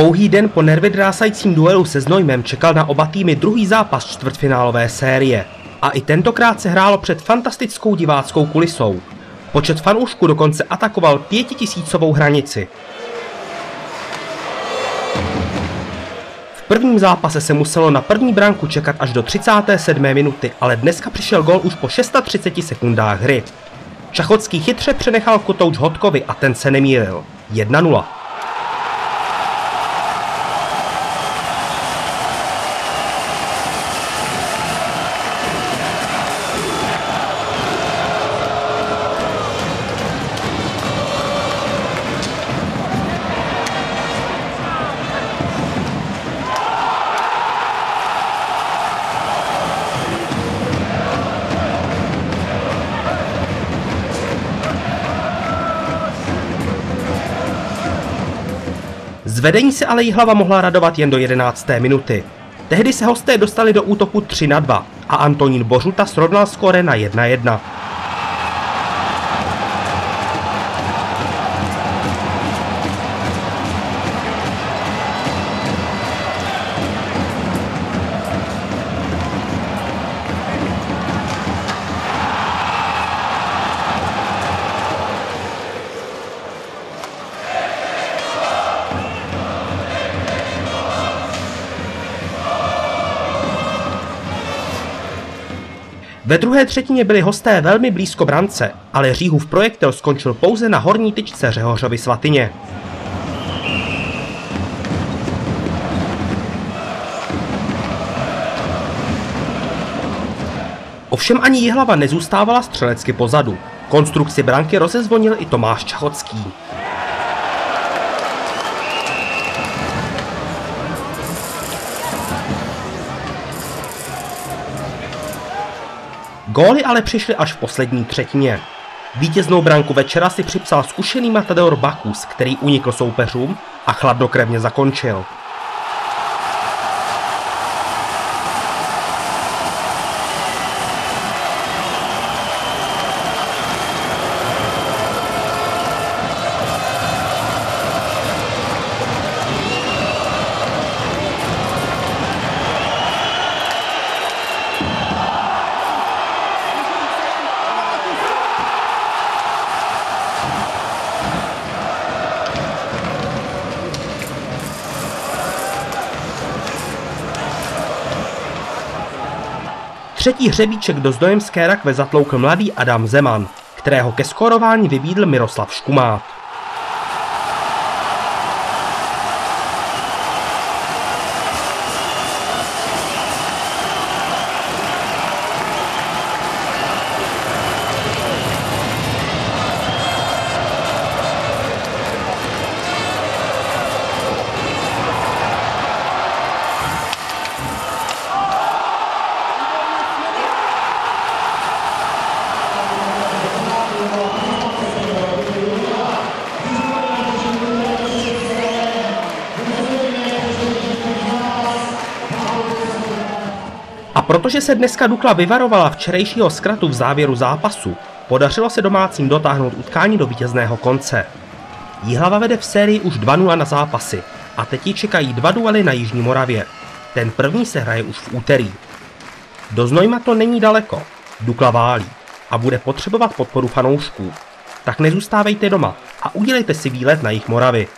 Pouhý den po nervy drásajícím duelu se Znojmem čekal na oba týmy druhý zápas čtvrtfinálové série. A i tentokrát se hrálo před fantastickou diváckou kulisou. Počet fanoušků dokonce atakoval pětitisícovou hranici. Prvním zápase se muselo na první branku čekat až do 37. minuty, ale dneska přišel gol už po 630 sekundách hry. Čachocký chytře přenechal kotouč Hodkovi a ten se nemýlil. 1-0. Zvedení se ale Jihlava mohla radovat jen do 11. minuty. Tehdy se hosté dostali do útoku 3 na 2 a Antonín Božuta srovnal skóre na 1-1. Ve druhé třetině byli hosté velmi blízko brance, ale Říhův projektil skončil pouze na horní tyčce Řehořovy svatyně. Ovšem ani Jihlava nezůstávala střelecky pozadu. Konstrukci branky rozezvonil i Tomáš Čachocký. Góly ale přišly až v poslední třetině. Vítěznou branku večera si připsal zkušený matador Bakus, který unikl soupeřům a chladnokrevně zakončil. Třetí hřebíček do Znojemské rakve zatloukl mladý Adam Zeman, kterého ke skorování vybídl Miroslav Škumát. Protože se dneska Dukla vyvarovala včerejšího zkratu v závěru zápasu, podařilo se domácím dotáhnout utkání do vítězného konce. Jihlava vede v sérii už 2-0 na zápasy a teď ji čekají dva duely na Jižní Moravě. Ten první se hraje už v úterý. Do Znojma to není daleko, Dukla válí a bude potřebovat podporu fanoušků. Tak nezůstávejte doma a udělejte si výlet na jich Moravy.